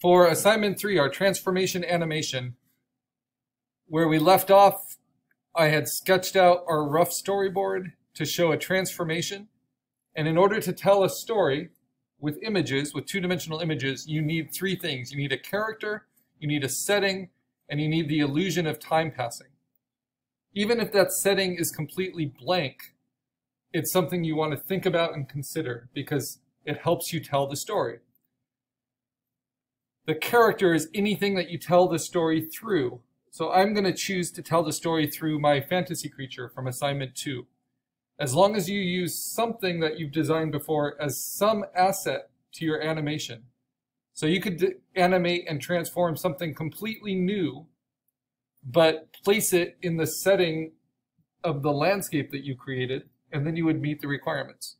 For assignment three, our transformation animation, where we left off, I had sketched out our rough storyboard to show a transformation. And in order to tell a story with images, with two-dimensional images, you need three things. You need a character, you need a setting, and you need the illusion of time passing. Even if that setting is completely blank, it's something you want to think about and consider because it helps you tell the story. The character is anything that you tell the story through. So I'm going to choose to tell the story through my fantasy creature from assignment two. As long as you use something that you've designed before as some asset to your animation. So you could animate and transform something completely new, but place it in the setting of the landscape that you created, and then you would meet the requirements.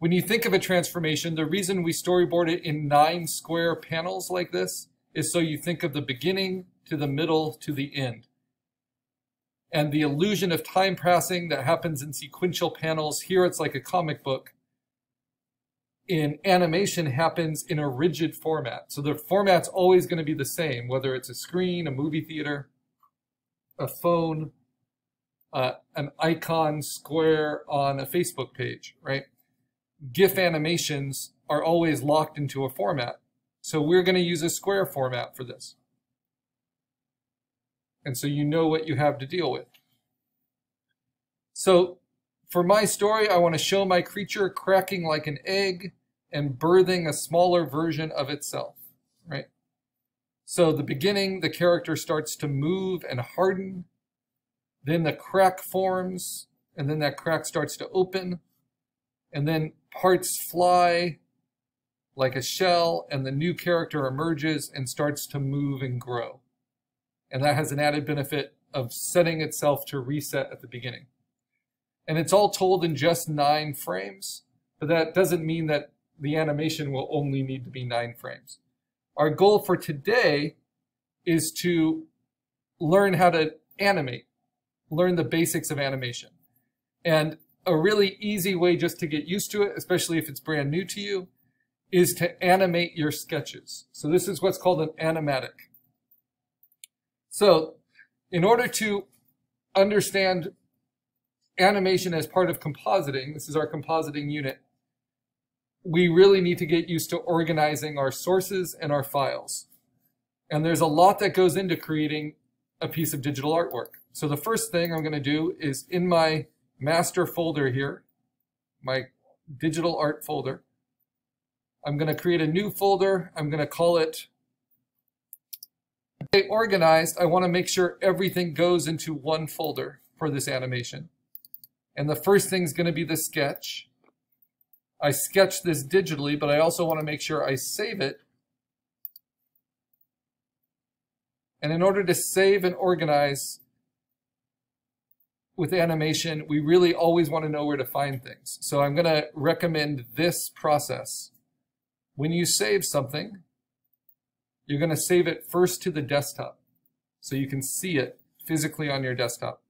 When you think of a transformation, the reason we storyboard it in nine square panels like this is so you think of the beginning to the middle to the end. And the illusion of time passing that happens in sequential panels, here it's like a comic book. In animation happens in a rigid format. So the format's always going to be the same, whether it's a screen, a movie theater, a phone, uh, an icon square on a Facebook page, right? GIF animations are always locked into a format. So we're going to use a square format for this. And so you know what you have to deal with. So for my story, I want to show my creature cracking like an egg and birthing a smaller version of itself, right? So the beginning, the character starts to move and harden. Then the crack forms, and then that crack starts to open. And then parts fly like a shell, and the new character emerges and starts to move and grow. And that has an added benefit of setting itself to reset at the beginning. And it's all told in just nine frames, but that doesn't mean that the animation will only need to be nine frames. Our goal for today is to learn how to animate, learn the basics of animation. And a really easy way just to get used to it, especially if it's brand new to you, is to animate your sketches. So this is what's called an animatic. So in order to understand animation as part of compositing, this is our compositing unit, we really need to get used to organizing our sources and our files. And there's a lot that goes into creating a piece of digital artwork. So the first thing I'm going to do is in my master folder here, my digital art folder. I'm going to create a new folder. I'm going to call it okay, organized. I want to make sure everything goes into one folder for this animation. And the first thing is going to be the sketch. I sketch this digitally, but I also want to make sure I save it. And in order to save and organize with animation, we really always want to know where to find things. So I'm going to recommend this process. When you save something, you're going to save it first to the desktop so you can see it physically on your desktop.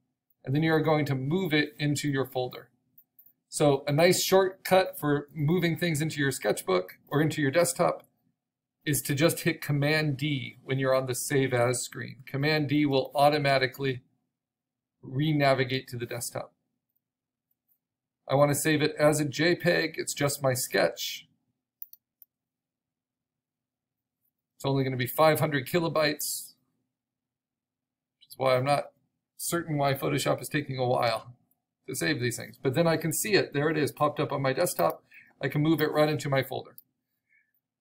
And then you're going to move it into your folder. So a nice shortcut for moving things into your sketchbook or into your desktop is to just hit Command D when you're on the Save As screen. Command D will automatically re-navigate to the desktop. I want to save it as a JPEG. It's just my sketch. It's only going to be 500 kilobytes, which is why I'm not certain why Photoshop is taking a while to save these things. But then I can see it. There it is, popped up on my desktop. I can move it right into my folder.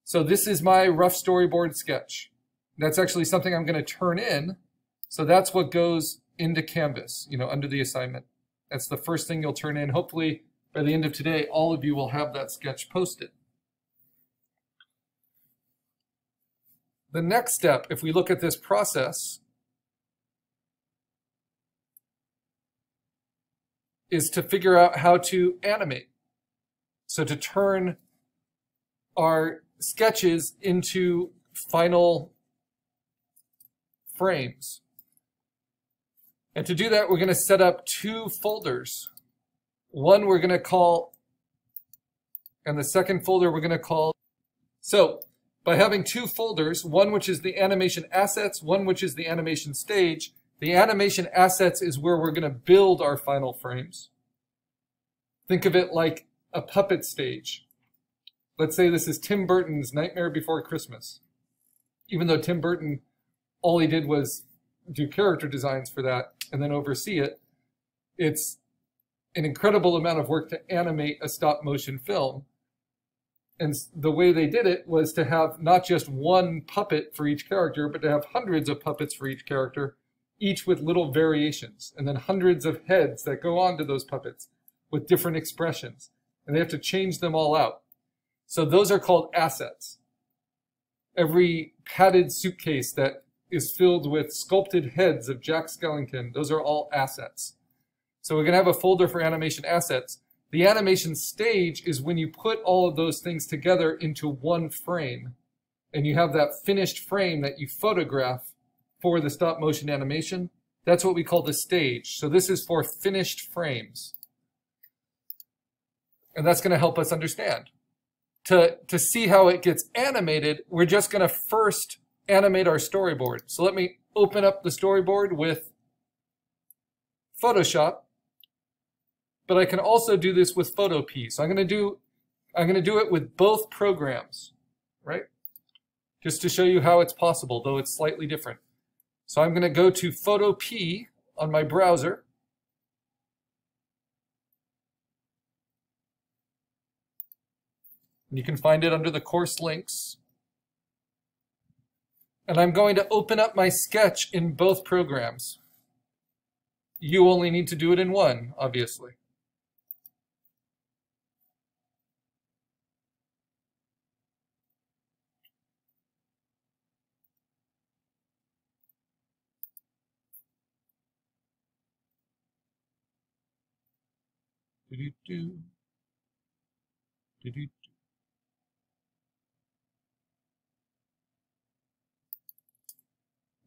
So this is my rough storyboard sketch. That's actually something I'm going to turn in. So that's what goes into Canvas, you know, under the assignment. That's the first thing you'll turn in. Hopefully, by the end of today, all of you will have that sketch posted. The next step, if we look at this process, is to figure out how to animate. So to turn our sketches into final frames. And to do that, we're going to set up two folders. One we're going to call, and the second folder we're going to call. So by having two folders, one which is the animation assets, one which is the animation stage. The animation assets is where we're going to build our final frames. Think of it like a puppet stage. Let's say this is Tim Burton's Nightmare Before Christmas. Even though Tim Burton, all he did was do character designs for that and then oversee it, it's an incredible amount of work to animate a stop motion film. And the way they did it was to have not just one puppet for each character, but to have hundreds of puppets for each character, each with little variations, and then hundreds of heads that go onto those puppets with different expressions. And they have to change them all out. So those are called assets. Every padded suitcase that is filled with sculpted heads of Jack Skellington, those are all assets. So we're going to have a folder for animation assets. The animation stage is when you put all of those things together into one frame and you have that finished frame that you photograph for the stop motion animation. That's what we call the stage. So this is for finished frames. And that's going to help us understand. To, to see how it gets animated, we're just going to first animate our storyboard. So let me open up the storyboard with Photoshop but I can also do this with Photopea. So I'm going to do I'm going to do it with both programs, right? Just to show you how it's possible, though it's slightly different. So I'm going to go to Photopea on my browser. And you can find it under the course links. And I'm going to open up my sketch in both programs. You only need to do it in one, obviously. Do do do. Do do.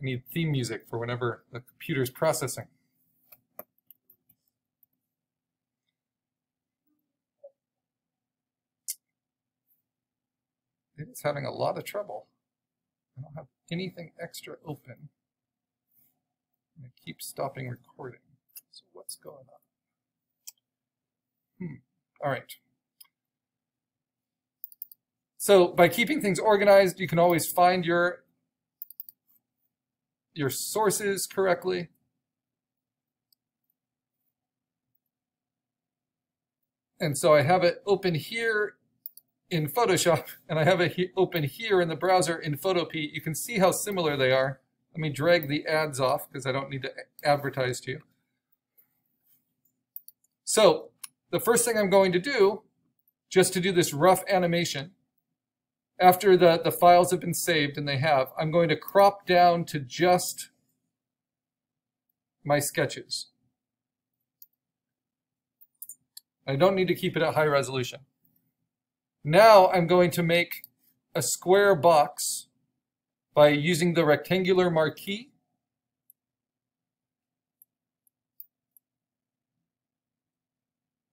I need theme music for whenever the computer's processing. It's having a lot of trouble. I don't have anything extra open. And it keeps stopping recording. So what's going on? Hmm. All right. So by keeping things organized, you can always find your, your sources correctly. And so I have it open here in Photoshop, and I have it he open here in the browser in Photopea. You can see how similar they are. Let me drag the ads off because I don't need to advertise to you. So the first thing I'm going to do, just to do this rough animation, after the, the files have been saved, and they have, I'm going to crop down to just my sketches. I don't need to keep it at high resolution. Now I'm going to make a square box by using the rectangular marquee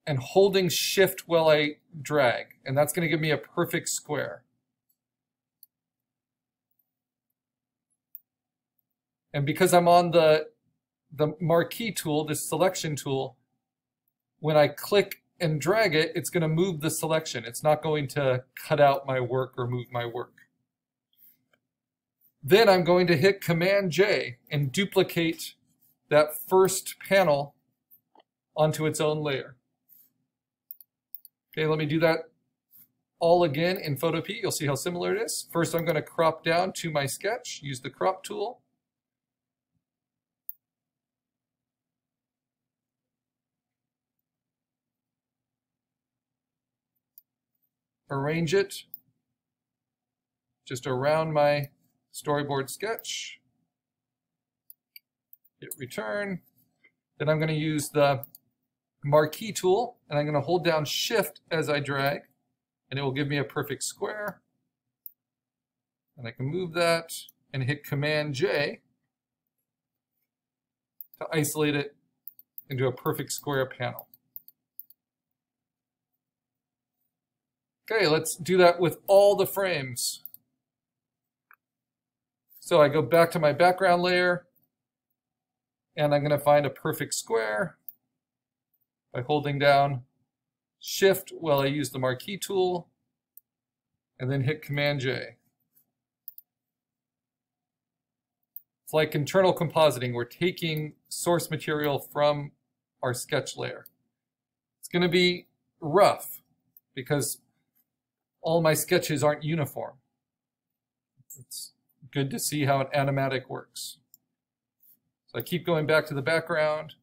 and holding shift while I drag. And that's going to give me a perfect square. And because I'm on the, the marquee tool, this selection tool, when I click and drag it, it's going to move the selection. It's not going to cut out my work or move my work. Then I'm going to hit Command J and duplicate that first panel onto its own layer. Okay, let me do that all again in Photopea. You'll see how similar it is. First, I'm going to crop down to my sketch, use the crop tool. Arrange it just around my storyboard sketch. Hit return. Then I'm going to use the marquee tool, and I'm going to hold down shift as I drag, and it will give me a perfect square. And I can move that and hit Command J to isolate it into a perfect square panel. Okay, let's do that with all the frames. So I go back to my background layer and I'm going to find a perfect square by holding down shift while I use the marquee tool and then hit Command J. It's like internal compositing. We're taking source material from our sketch layer. It's going to be rough because all my sketches aren't uniform. It's good to see how an animatic works. So I keep going back to the background.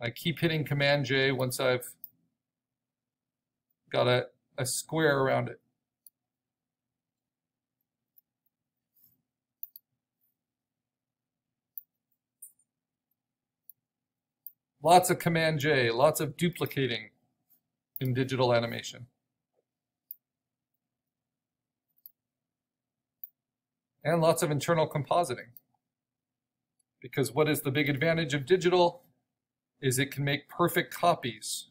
I keep hitting Command J once I've got a, a square around it. Lots of Command J, lots of duplicating in digital animation. And lots of internal compositing. Because what is the big advantage of digital is it can make perfect copies.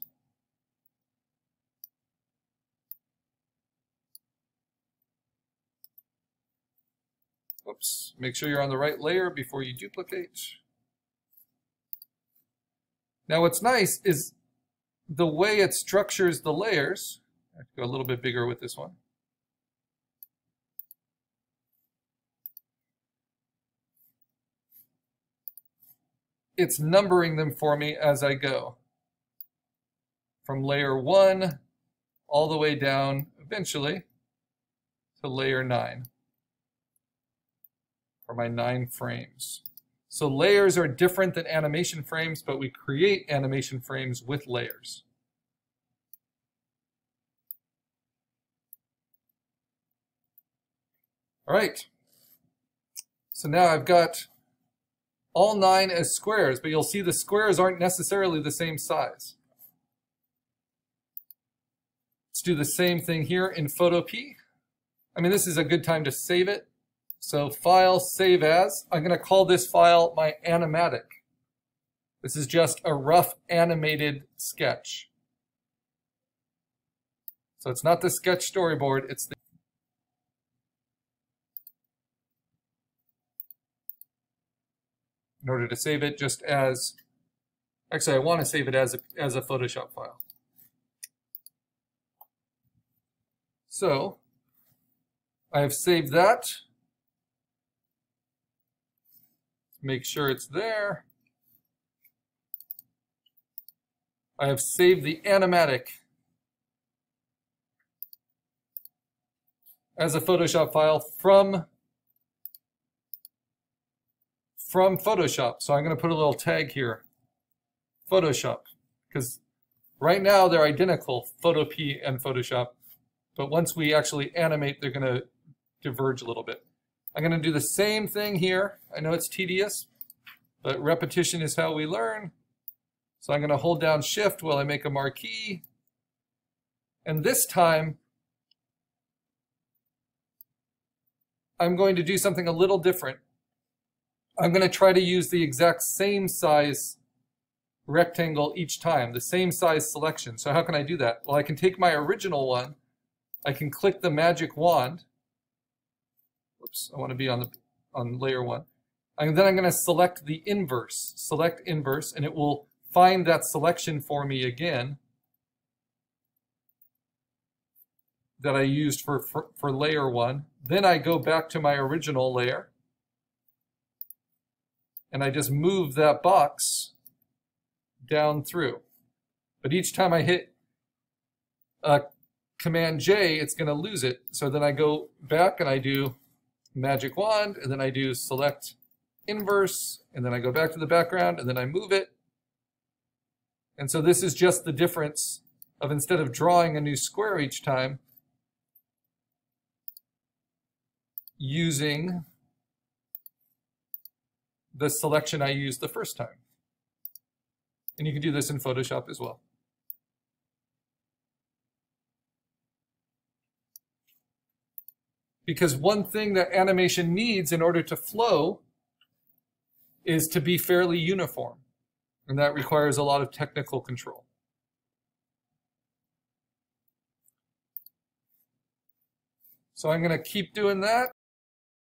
Oops, make sure you're on the right layer before you duplicate. Now what's nice is the way it structures the layers. I have to go a little bit bigger with this one. It's numbering them for me as I go. From layer 1 all the way down eventually to layer 9 for my 9 frames. So layers are different than animation frames, but we create animation frames with layers. All right. So now I've got all nine as squares, but you'll see the squares aren't necessarily the same size. Let's do the same thing here in Photopea. I mean, this is a good time to save it. So file, save as. I'm going to call this file my animatic. This is just a rough animated sketch. So it's not the sketch storyboard, it's the in order to save it just as, actually I want to save it as a, as a Photoshop file. So I have saved that. Make sure it's there. I have saved the animatic as a Photoshop file from from Photoshop. So I'm going to put a little tag here, Photoshop, because right now they're identical, Photopea and Photoshop. But once we actually animate, they're going to diverge a little bit. I'm going to do the same thing here. I know it's tedious, but repetition is how we learn. So I'm going to hold down Shift while I make a marquee. And this time, I'm going to do something a little different. I'm going to try to use the exact same size rectangle each time, the same size selection. So how can I do that? Well, I can take my original one, I can click the magic wand. Oops, I want to be on the on layer one. And then I'm going to select the inverse, select inverse, and it will find that selection for me again that I used for, for, for layer one. Then I go back to my original layer and I just move that box down through. But each time I hit uh, Command J, it's going to lose it. So then I go back and I do magic wand, and then I do select inverse, and then I go back to the background, and then I move it. And so this is just the difference of instead of drawing a new square each time, using the selection I used the first time. And you can do this in Photoshop as well. Because one thing that animation needs in order to flow is to be fairly uniform. And that requires a lot of technical control. So I'm going to keep doing that.